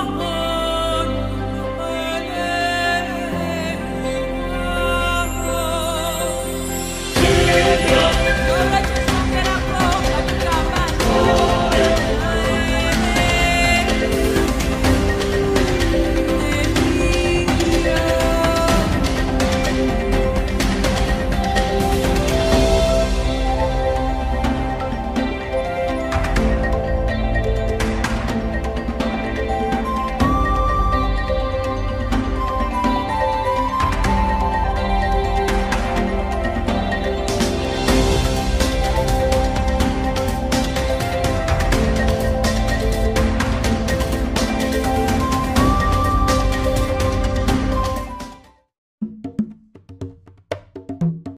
Oh.